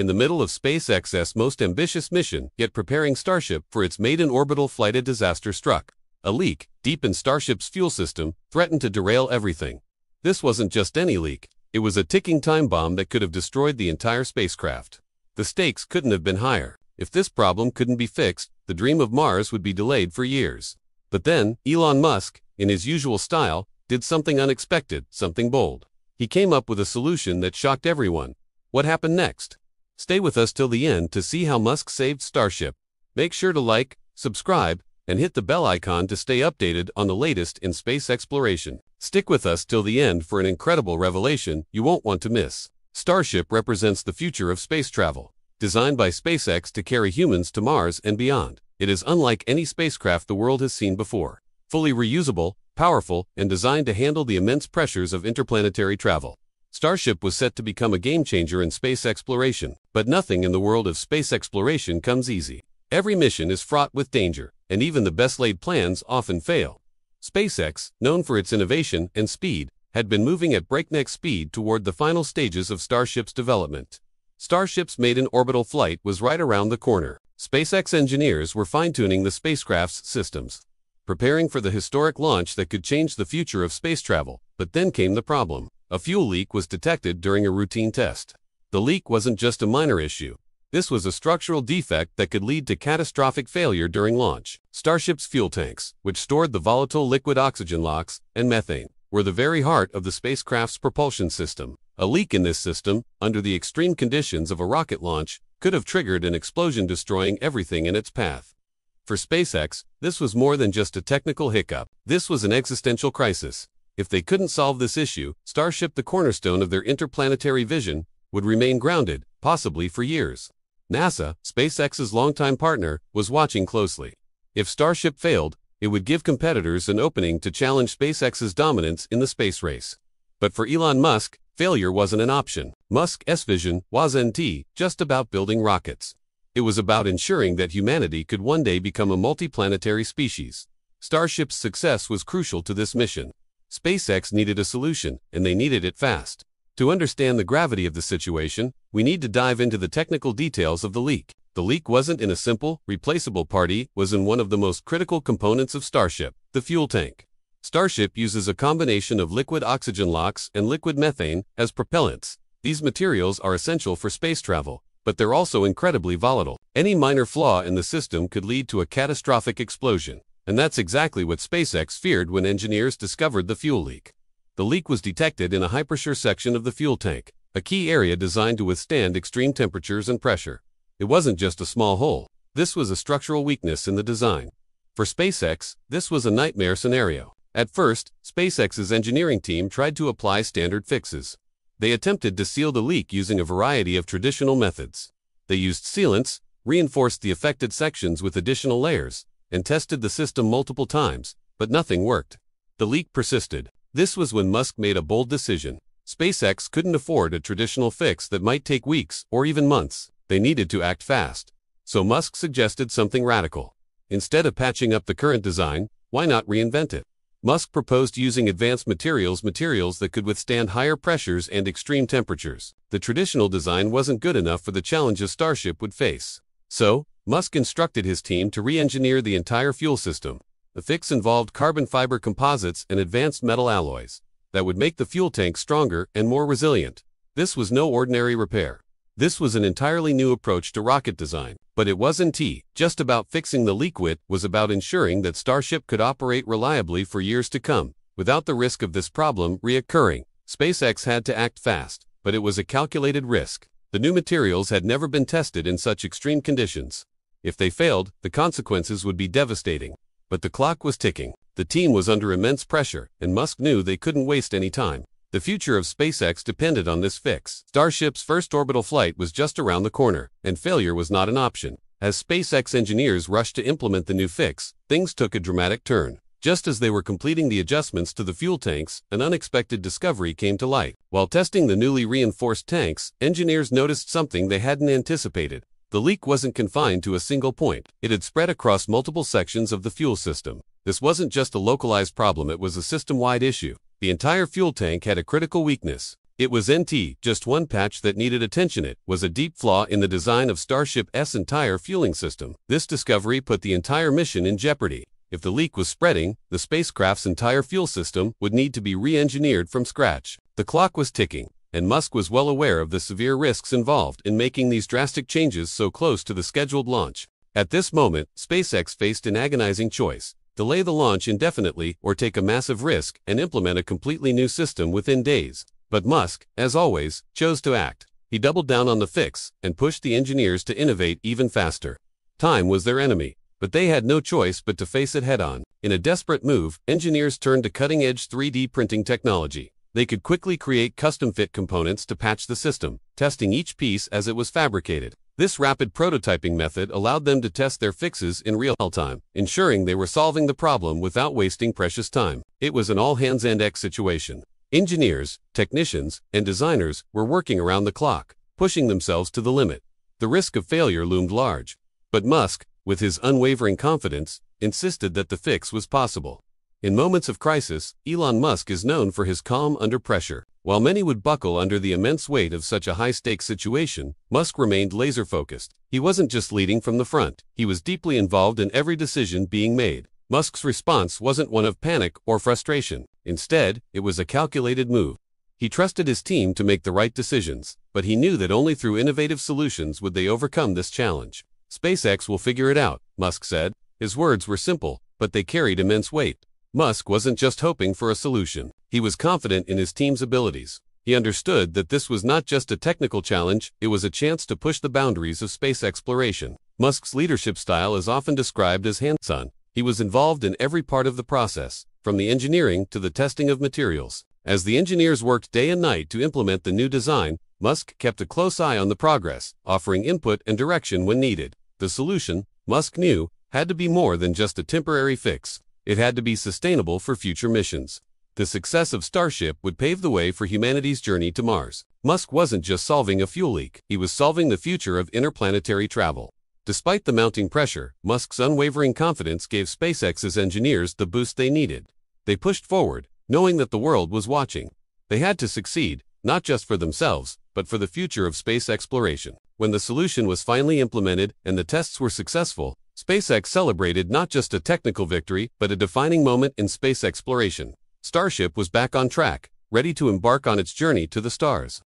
in the middle of SpaceX's most ambitious mission, yet preparing Starship for its maiden orbital flight, a disaster struck. A leak, deep in Starship's fuel system, threatened to derail everything. This wasn't just any leak, it was a ticking time bomb that could have destroyed the entire spacecraft. The stakes couldn't have been higher. If this problem couldn't be fixed, the dream of Mars would be delayed for years. But then, Elon Musk, in his usual style, did something unexpected, something bold. He came up with a solution that shocked everyone. What happened next? Stay with us till the end to see how Musk saved Starship. Make sure to like, subscribe, and hit the bell icon to stay updated on the latest in space exploration. Stick with us till the end for an incredible revelation you won't want to miss. Starship represents the future of space travel. Designed by SpaceX to carry humans to Mars and beyond, it is unlike any spacecraft the world has seen before. Fully reusable, powerful, and designed to handle the immense pressures of interplanetary travel. Starship was set to become a game changer in space exploration, but nothing in the world of space exploration comes easy. Every mission is fraught with danger, and even the best laid plans often fail. SpaceX, known for its innovation and speed, had been moving at breakneck speed toward the final stages of Starship's development. Starship's maiden orbital flight was right around the corner. SpaceX engineers were fine tuning the spacecraft's systems, preparing for the historic launch that could change the future of space travel. But then came the problem. A fuel leak was detected during a routine test. The leak wasn't just a minor issue, this was a structural defect that could lead to catastrophic failure during launch. Starship's fuel tanks, which stored the volatile liquid oxygen LOX and methane, were the very heart of the spacecraft's propulsion system. A leak in this system, under the extreme conditions of a rocket launch, could have triggered an explosion destroying everything in its path. For SpaceX, this was more than just a technical hiccup. This was an existential crisis. If they couldn't solve this issue, Starship, the cornerstone of their interplanetary vision, would remain grounded, possibly for years. NASA, SpaceX's longtime partner, was watching closely. If Starship failed, it would give competitors an opening to challenge SpaceX's dominance in the space race. But for Elon Musk, failure wasn't an option. Musk's vision wasn't just about building rockets. It was about ensuring that humanity could one day become a multiplanetary species. Starship's success was crucial to this mission. SpaceX needed a solution, and they needed it fast. To understand the gravity of the situation, we need to dive into the technical details of the leak. The leak wasn't in a simple, replaceable party, it was in one of the most critical components of Starship, the fuel tank. Starship uses a combination of liquid oxygen LOX and liquid methane as propellants. These materials are essential for space travel, but they're also incredibly volatile. Any minor flaw in the system could lead to a catastrophic explosion, and that's exactly what SpaceX feared when engineers discovered the fuel leak. The leak was detected in a high pressure section of the fuel tank, a key area designed to withstand extreme temperatures and pressure. It wasn't just a small hole. This was a structural weakness in the design. For SpaceX, this was a nightmare scenario. At first, SpaceX's engineering team tried to apply standard fixes. They attempted to seal the leak using a variety of traditional methods. They used sealants, reinforced the affected sections with additional layers, and tested the system multiple times, but nothing worked. The leak persisted. This was when Musk made a bold decision. SpaceX couldn't afford a traditional fix that might take weeks or even months. They needed to act fast. So Musk suggested something radical. Instead of patching up the current design, why not reinvent it? Musk proposed using advanced materials materials that could withstand higher pressures and extreme temperatures. The traditional design wasn't good enough for the challenges Starship would face. So, Musk instructed his team to re-engineer the entire fuel system. The fix involved carbon fiber composites and advanced metal alloys that would make the fuel tank stronger and more resilient. This was no ordinary repair. This was an entirely new approach to rocket design, but it wasn't just about fixing the leak it was about ensuring that Starship could operate reliably for years to come, without the risk of this problem reoccurring. SpaceX had to act fast, but it was a calculated risk. The new materials had never been tested in such extreme conditions. If they failed, the consequences would be devastating. But the clock was ticking. The team was under immense pressure, and Musk knew they couldn't waste any time. The future of SpaceX depended on this fix. Starship's first orbital flight was just around the corner, and failure was not an option. As SpaceX engineers rushed to implement the new fix, things took a dramatic turn. Just as they were completing the adjustments to the fuel tanks, an unexpected discovery came to light. While testing the newly reinforced tanks, engineers noticed something they hadn't anticipated. The leak wasn't confined to a single point. It had spread across multiple sections of the fuel system. This wasn't just a localized problem, it was a system-wide issue. The entire fuel tank had a critical weakness. It was NT, just one patch that needed attention. It was a deep flaw in the design of Starship S entire fueling system. This discovery put the entire mission in jeopardy. If the leak was spreading, the spacecraft's entire fuel system would need to be re-engineered from scratch. The clock was ticking, and Musk was well aware of the severe risks involved in making these drastic changes so close to the scheduled launch. At this moment, SpaceX faced an agonizing choice delay the launch indefinitely or take a massive risk and implement a completely new system within days. But Musk, as always, chose to act. He doubled down on the fix and pushed the engineers to innovate even faster. Time was their enemy, but they had no choice but to face it head on. In a desperate move, engineers turned to cutting edge 3D printing technology. They could quickly create custom fit components to patch the system, testing each piece as it was fabricated. This rapid prototyping method allowed them to test their fixes in real time, ensuring they were solving the problem without wasting precious time. It was an all hands on deck situation. Engineers, technicians, and designers were working around the clock, pushing themselves to the limit. The risk of failure loomed large. But Musk, with his unwavering confidence, insisted that the fix was possible. In moments of crisis, Elon Musk is known for his calm under pressure. While many would buckle under the immense weight of such a high-stakes situation, Musk remained laser-focused. He wasn't just leading from the front, he was deeply involved in every decision being made. Musk's response wasn't one of panic or frustration. Instead, it was a calculated move. He trusted his team to make the right decisions, but he knew that only through innovative solutions would they overcome this challenge. SpaceX will figure it out, Musk said. His words were simple, but they carried immense weight. Musk wasn't just hoping for a solution. He was confident in his team's abilities. He understood that this was not just a technical challenge, it was a chance to push the boundaries of space exploration. Musk's leadership style is often described as hands-on, he was involved in every part of the process, from the engineering to the testing of materials. As the engineers worked day and night to implement the new design, Musk kept a close eye on the progress, offering input and direction when needed. The solution, Musk knew, had to be more than just a temporary fix. It had to be sustainable for future missions. The success of Starship would pave the way for humanity's journey to Mars. Musk wasn't just solving a fuel leak, he was solving the future of interplanetary travel. Despite the mounting pressure, Musk's unwavering confidence gave SpaceX's engineers the boost they needed. They pushed forward, knowing that the world was watching. They had to succeed, not just for themselves, but for the future of space exploration. When the solution was finally implemented and the tests were successful, SpaceX celebrated not just a technical victory, but a defining moment in space exploration. Starship was back on track, ready to embark on its journey to the stars.